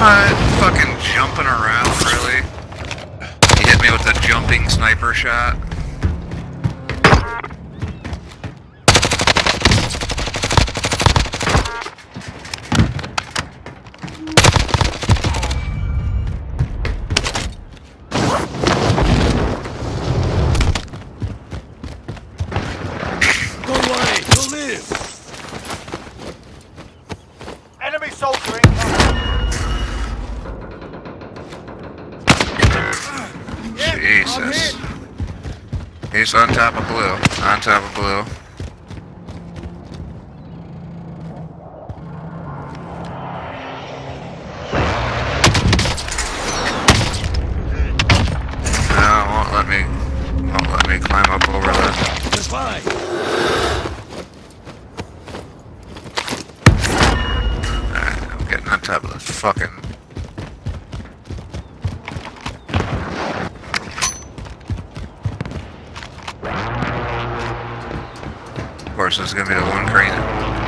Uh, fucking jumping around, really. He hit me with a jumping sniper shot. Don't worry, you'll live. Enemy soldier Jesus. He's on top of blue. On top of blue. No, won't let me. Won't let me climb up over fine. Alright, I'm getting on top of this fucking. Course, it's gonna be the one crane.